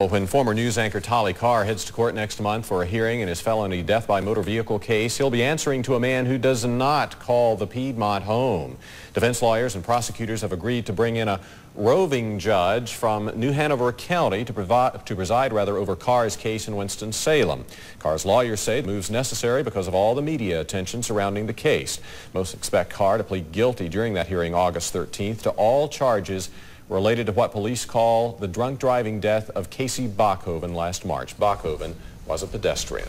When former news anchor Tolly Carr heads to court next month for a hearing in his felony death by motor vehicle case, he'll be answering to a man who does not call the Piedmont home. Defense lawyers and prosecutors have agreed to bring in a roving judge from New Hanover County to, provide, to preside rather over Carr's case in Winston-Salem. Carr's lawyers say the move's necessary because of all the media attention surrounding the case. Most expect Carr to plead guilty during that hearing August 13th to all charges related to what police call the drunk driving death of Casey Bokhoven last March. Bokhoven was a pedestrian.